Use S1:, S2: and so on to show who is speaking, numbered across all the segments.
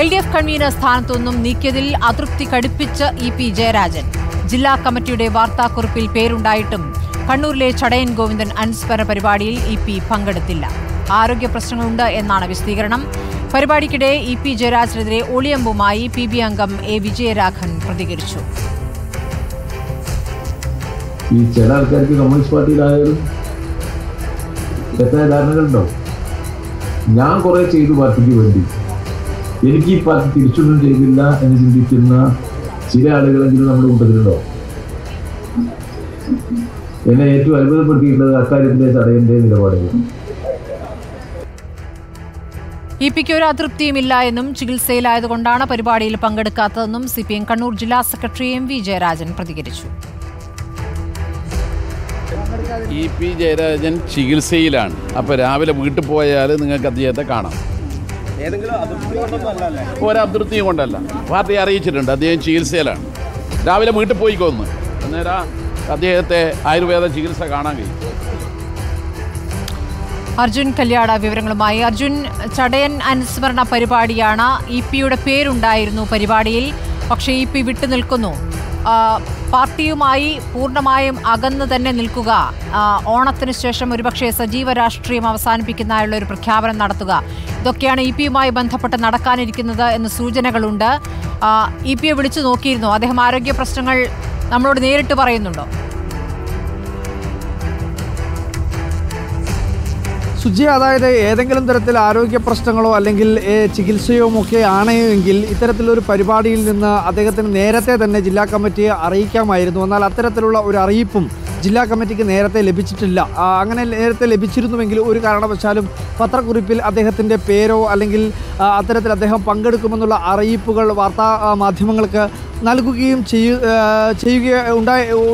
S1: L D F convener സ്ഥാനത്തുനിന്നും നീക്കിയതിൽ അതൃപ്തി കടുപ്പിച്ച് ഇ പി ജയരാജൻ. ജില്ലാ കമ്മിറ്റിയുടെ വാർത്താക്കുറിപ്പിൽ പേരുണ്ടായിട്ടും കണ്ണൂരിലെ ചടയൻ ഗോവിന്ദൻ അനുസ്മരണ പരിപാടിയിൽ ഇ പി പങ്കെടുത്തില്ല. ആരോഗ്യ പ്രശ്നങ്ങളുണ്ട് എന്നാണ് വിശദീകരണം. പരിപാടിക്കിടെ ഇ പി ജയരാജനെതിരെ ഒളിയമ്പുമായി പി ബി അംഗം എ വിജയരാഘൻ പ്രതികരിച്ചു.
S2: ഈ ചില ആൾക്കാർക്ക് കമ്മ്യൂണിസ്റ്റ് പാർട്ടിയിലായാലും തെറ്റായ ഞാൻ കുറെ ചെയ്തു പാർട്ടിക്ക് വേണ്ടി. എനിക്ക് ഈ പാർട്ടി തിരിച്ചൊന്നും ചെയ്തില്ല എന്ന് ചിന്തിക്കുന്ന ചില ആളുകളെങ്കിലും നമ്മുടെ കൂട്ടത്തിലുണ്ടോ? എന്നെ ഏറ്റവും അത്ഭുതപ്പെടുത്തിയിട്ടുള്ളത് അക്കാര്യത്തിന്റെ തടയന്റെ നിലപാടുകൾ.
S1: ഇ പിക്ക് ഒരു അതൃപ്തിയുമില്ല എന്നും ചികിത്സയിലായതുകൊണ്ടാണ് പരിപാടിയിൽ പങ്കെടുക്കാത്തതെന്നും സി പി എം കണ്ണൂർ ജില്ലാ സെക്രട്ടറി എം വി ജയരാജൻ പ്രതികരിച്ചു.
S3: ഇ പി ജയരാജൻ ചികിത്സയിലാണ്. അപ്പോൾ രാവിലെ വീട്ടിൽ പോയാൽ നിങ്ങൾക്ക് അദ്ദേഹത്തെ കാണാം. ഒരതൃപ്തിയും കൊണ്ടല്ല. പാർട്ടി അറിയിച്ചിട്ടുണ്ട് അദ്ദേഹം ചികിത്സയിലാണ്. രാവിലെ വീട്ടിൽ പോയിക്കൊന്ന് അന്നേരം അദ്ദേഹത്തെ ആയുർവേദ ചികിത്സ കാണാൻ കഴിയും.
S1: അർജുൻ കല്യാണ വിവരങ്ങളുമായി. അർജുൻ ചടയൻ അനുസ്മരണ പരിപാടിയാണ് ഇ പിയുടെ പേരുണ്ടായിരുന്നു പരിപാടിയിൽ. പക്ഷേ ഇ പി വിട്ടുനിൽക്കുന്നു. പാർട്ടിയുമായി പൂർണമായും അകന്ന് തന്നെ നിൽക്കുക. ഓണത്തിന് ശേഷം ഒരുപക്ഷെ സജീവ രാഷ്ട്രീയം അവസാനിപ്പിക്കുന്നതിനുള്ള ഒരു പ്രഖ്യാപനം നടത്തുക. ഇതൊക്കെയാണ് ഇ പിയുമായി ബന്ധപ്പെട്ട് നടക്കാനിരിക്കുന്നത് എന്ന് സൂചനകളുണ്ട്. ഇ പിയെ വിളിച്ചു നോക്കിയിരുന്നു. അദ്ദേഹം ആരോഗ്യ പ്രശ്നങ്ങൾ നമ്മളോട് നേരിട്ട് പറയുന്നുണ്ടോ?
S4: സുജി അതായത് ഏതെങ്കിലും തരത്തിൽ ആരോഗ്യ പ്രശ്നങ്ങളോ അല്ലെങ്കിൽ ചികിത്സയോ ഒക്കെ ആണെങ്കിൽ ഇത്തരത്തിലൊരു പരിപാടിയിൽ നിന്ന് അദ്ദേഹത്തിന് നേരത്തെ തന്നെ ജില്ലാ കമ്മിറ്റിയെ അറിയിക്കാമായിരുന്നു. എന്നാൽ അത്തരത്തിലുള്ള ഒരു അറിയിപ്പും ജില്ലാ കമ്മിറ്റിക്ക് നേരത്തെ ലഭിച്ചിട്ടില്ല. അങ്ങനെ നേരത്തെ ലഭിച്ചിരുന്നുവെങ്കിൽ ഒരു കാരണവശാലും പത്രക്കുറിപ്പിൽ അദ്ദേഹത്തിന്റെ പേരോ അല്ലെങ്കിൽ അത്തരത്തിൽ അദ്ദേഹം പങ്കെടുക്കുമെന്നുള്ള അറിയിപ്പുകൾ വാർത്താ മാധ്യമങ്ങൾക്ക് നൽകുകയും ചെയ്യുക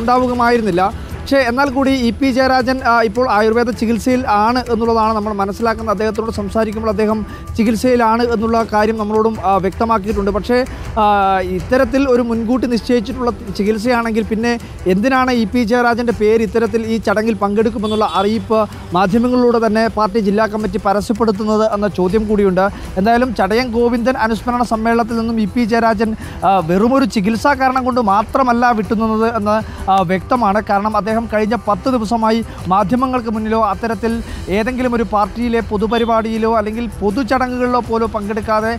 S4: ഉണ്ടാവുകയുമായിരുന്നില്ല. പക്ഷേ എന്നാൽ കൂടി ഇ പി ജയരാജൻ ഇപ്പോൾ ആയുർവേദ ചികിത്സയിൽ ആണ് എന്നുള്ളതാണ് നമ്മൾ മനസ്സിലാക്കുന്നത്. അദ്ദേഹത്തോട് സംസാരിക്കുമ്പോൾ അദ്ദേഹം ചികിത്സയിലാണ് എന്നുള്ള കാര്യം നമ്മളോടും വ്യക്തമാക്കിയിട്ടുണ്ട്. പക്ഷേ ഇത്തരത്തിൽ ഒരു മുൻകൂട്ടി നിശ്ചയിച്ചിട്ടുള്ള ചികിത്സയാണെങ്കിൽ പിന്നെ എന്തിനാണ് ഇ പി ജയരാജന്റെ പേര് ഇത്തരത്തിൽ ഈ ചടങ്ങിൽ പങ്കെടുക്കുമെന്നുള്ള അറിയിപ്പ് മാധ്യമങ്ങളിലൂടെ തന്നെ പാർട്ടി ജില്ലാ കമ്മിറ്റി പരസ്യപ്പെടുത്തുന്നത് എന്ന ചോദ്യം കൂടിയുണ്ട്. എന്തായാലും ചടയം ഗോവിന്ദൻ അനുസ്മരണ സമ്മേളനത്തിൽ നിന്നും ഇ പി ജയരാജൻ വെറുമൊരു ചികിത്സാ കാരണം കൊണ്ട് മാത്രമല്ല വിട്ടുനിന്നത് എന്ന് വ്യക്തമാണ്. കാരണം അദ്ദേഹം കഴിഞ്ഞ പത്ത് ദിവസമായി മാധ്യമങ്ങൾക്ക് മുന്നിലോ അത്തരത്തിൽ ഏതെങ്കിലും ഒരു പാർട്ടിയിലെ പൊതുപരിപാടിയിലോ അല്ലെങ്കിൽ പൊതുചടങ്ങുകളിലോ പോലും പങ്കെടുക്കാതെ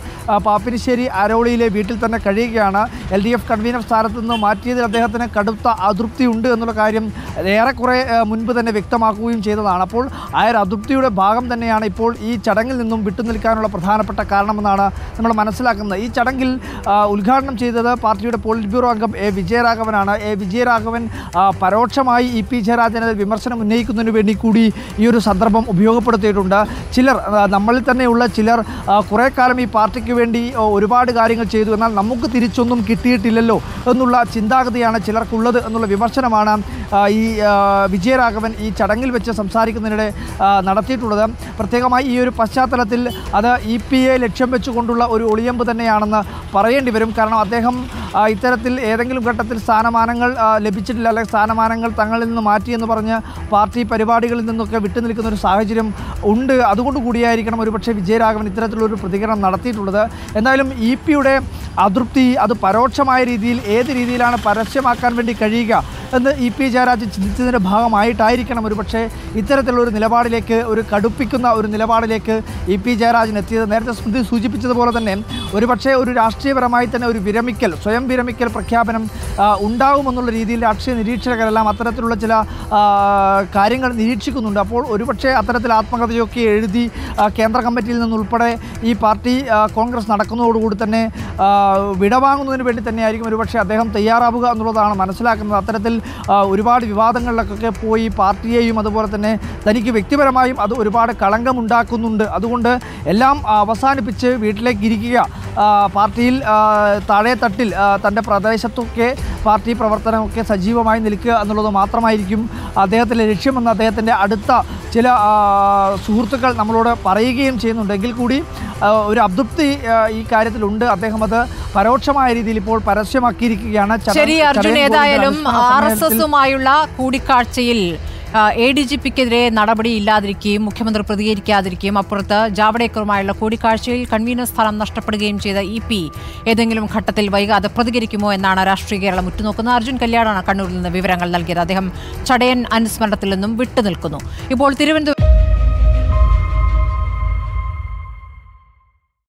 S4: പാപ്പിനിശ്ശേരി അരോളിയിലെ വീട്ടിൽ തന്നെ കഴിയുകയാണ്. എൽ ഡി എഫ് കൺവീനർ സ്ഥാനത്ത് നിന്ന് മാറ്റിയതിൽ അദ്ദേഹത്തിന് കടുത്ത അതൃപ്തി ഉണ്ട് എന്നുള്ള കാര്യം ഏറെക്കുറെ മുൻപ് തന്നെ വ്യക്തമാക്കുകയും ചെയ്തതാണ്. അപ്പോൾ ആ ഒരു അതൃപ്തിയുടെ ഭാഗം തന്നെയാണ് ഇപ്പോൾ ഈ ചടങ്ങിൽ നിന്നും വിട്ടുനിൽക്കാനുള്ള പ്രധാനപ്പെട്ട കാരണമെന്നാണ് നമ്മൾ മനസ്സിലാക്കുന്നത്. ഈ ചടങ്ങിൽ ഉദ്ഘാടനം ചെയ്തത് പാർട്ടിയുടെ പോളിറ്റ് ബ്യൂറോ അംഗം എ. വിജയരാഘവനാണ്. എ. വിജയരാഘവൻ ആ, പരോക്ഷമായി ഇ പി ജയരാജനെതിരെ വിമർശനം ഉന്നയിക്കുന്നതിന് വേണ്ടി കൂടി ഈ ഒരു സന്ദർഭം ഉപയോഗപ്പെടുത്തിയിട്ടുണ്ട്. ചിലർ നമ്മളിൽ തന്നെയുള്ള ചിലർ കുറേ കാലം ഈ പാർട്ടിക്ക് വേണ്ടി ഒരുപാട് കാര്യങ്ങൾ ചെയ്തു. എന്നാൽ നമുക്ക് തിരിച്ചൊന്നും കിട്ടിയിട്ടില്ലല്ലോ എന്നുള്ള ചിന്താഗതിയാണ് ചിലർക്കുള്ളത് എന്നുള്ള വിമർശനമാണ് ഈ വിജയരാഘവൻ ഈ ചടങ്ങിൽ വെച്ച് സംസാരിക്കുന്നതിനിടെ നടത്തിയിട്ടുള്ളത്. പ്രത്യേകമായി ഈ ഒരു പശ്ചാത്തലത്തിൽ അത് ഇ പി എ ലക്ഷ്യം വെച്ചുകൊണ്ടുള്ള ഒരു ഒളിയമ്പ് തന്നെയാണെന്ന് പറയേണ്ടി വരും. കാരണം അദ്ദേഹം ഇത്തരത്തിൽ ഏതെങ്കിലും ഘട്ടത്തിൽ സ്ഥാനമാനങ്ങൾ ലഭിച്ചിട്ടില്ല അല്ലെങ്കിൽ സ്ഥാനമാനങ്ങൾ തങ്ങളിൽ നിന്ന് മാറ്റിയെന്ന് പറഞ്ഞ് പാർട്ടി പരിപാടികളിൽ നിന്നൊക്കെ വിട്ടുനിൽക്കുന്ന ഒരു സാഹചര്യം ഉണ്ട്. അതുകൊണ്ട് കൂടിയായിരിക്കണം ഒരുപക്ഷെ വിജയരാഘവൻ ഇത്തരത്തിലൊരു പ്രതികരണം നടത്തിയിട്ടുള്ളത്. എന്തായാലും ഇ പിയുടെ അതൃപ്തി അത് പരോക്ഷമായ രീതിയിൽ ഏത് രീതിയിലാണ് പരസ്യമാക്കാൻ വേണ്ടി കഴിയുക? എന്ന് ഇ പി ജയരാജൻ ചിന്തിച്ചതിന്റെ ഭാഗമായിട്ടായിരിക്കണം ഒരുപക്ഷെ ഇത്തരത്തിലുള്ള ഒരു നിലപാടിലേക്ക് ഒരു കടുപ്പിക്കുന്ന ഒരു നിലപാടിലേക്ക് ഇ പി ജയരാജൻ എത്തിയത്. നേരത്തെ സ്മൃതി സൂചിപ്പിച്ചതുപോലെ തന്നെ ഒരു പക്ഷേ ഒരു രാഷ്ട്രീയപരമായി തന്നെ ഒരു വിരമിക്കൽ സ്വയം വിരമിക്കൽ പ്രഖ്യാപനം ഉണ്ടാകുമെന്നുള്ള രീതിയിൽ രാഷ്ട്രീയ നിരീക്ഷകരെല്ലാം അത്തരത്തിലുള്ള ചില കാര്യങ്ങൾ നിരീക്ഷിക്കുന്നുണ്ട്. അപ്പോൾ ഒരുപക്ഷെ അത്തരത്തിൽ ആത്മകഥയൊക്കെ എഴുതി കേന്ദ്ര കമ്മിറ്റിയിൽ നിന്നുൾപ്പെടെ ഈ പാർട്ടി കോൺഗ്രസ് നടക്കുന്നതോടുകൂടി തന്നെ വിടവാങ്ങുന്നതിന് വേണ്ടി തന്നെയായിരിക്കും ഒരുപക്ഷെ അദ്ദേഹം തയ്യാറാവുക എന്നുള്ളതാണ് മനസ്സിലാക്കുന്നത്. അത്തരത്തിൽ ഒരുപാട് വിവാദങ്ങളിലൊക്കെ പോയി പാർട്ടിയെയും അതുപോലെ തന്നെ തനിക്ക് വ്യക്തിപരമായും അത് ഒരുപാട് കളങ്കമുണ്ടാക്കുന്നുണ്ട്. അതുകൊണ്ട് എല്ലാം അവസാനിപ്പിച്ച് വീട്ടിലേക്ക് ഇരിക്കുക. പാർട്ടിയിൽ താഴെ തട്ടിൽ തന്റെ പ്രദേശത്തൊക്കെ പാർട്ടി പ്രവർത്തനമൊക്കെ സജീവമായി നിൽക്കുക എന്നുള്ളത് മാത്രമായിരിക്കും അദ്ദേഹത്തിന്റെ ലക്ഷ്യമെന്ന് അദ്ദേഹത്തിന്റെ അടുത്ത ചില സുഹൃത്തുക്കൾ നമ്മളോട് പറയുകയും ചെയ്യുന്നുണ്ടെങ്കിൽ കൂടി ഒരു അതൃപ്തി ഈ കാര്യത്തിലുണ്ട്. അദ്ദേഹം അത് പരോക്ഷമായ രീതിയിൽ ഇപ്പോൾ പരസ്യമാക്കിയിരിക്കുകയാണ്.
S1: ശരി അർജുൻ. ഏതായാലും ആർ എസ് എസുമായുള്ള കൂടിക്കാഴ്ചയിൽ എ ഡി ജി പിക്കെതിരെ നടപടി ഇല്ലാതിരിക്കുകയും മുഖ്യമന്ത്രി പ്രതികരിക്കാതിരിക്കുകയും അപ്പുറത്ത് ജാവ്ദേക്കറുമായുള്ള കൂടിക്കാഴ്ചയിൽ കൺവീനർ സ്ഥാനം നഷ്ടപ്പെടുകയും ചെയ്ത ഇ പി ഏതെങ്കിലും ഘട്ടത്തിൽ വൈകാതെ പ്രതികരിക്കുമോ എന്നാണ് രാഷ്ട്രീയ കേരളം ഉറ്റുനോക്കുന്നത്. അർജുൻ കല്യാണാണ് കണ്ണൂരിൽ നിന്ന് വിവരങ്ങൾ നൽകിയത്. അദ്ദേഹം ചടയൻ അനുസ്മരണത്തിൽ നിന്നും വിട്ടുനിൽക്കുന്നു. ഇപ്പോൾ തിരുവനന്തപുരം